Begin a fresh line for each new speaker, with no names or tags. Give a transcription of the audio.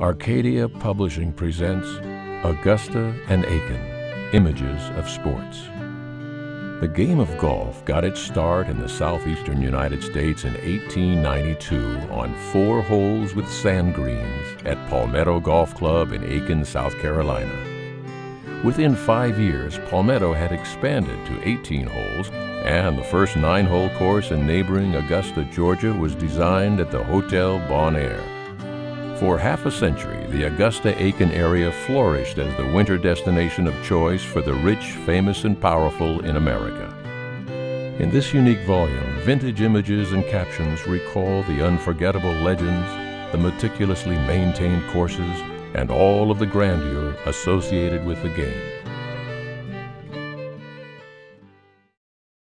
Arcadia Publishing presents Augusta and Aiken Images of Sports. The game of golf got its start in the southeastern United States in 1892 on four holes with sand greens at Palmetto Golf Club in Aiken, South Carolina. Within five years, Palmetto had expanded to 18 holes, and the first nine hole course in neighboring Augusta, Georgia was designed at the Hotel Bon Air. For half a century, the Augusta Aiken area flourished as the winter destination of choice for the rich, famous, and powerful in America. In this unique volume, vintage images and captions recall the unforgettable legends, the meticulously maintained courses, and all of the grandeur associated with the game.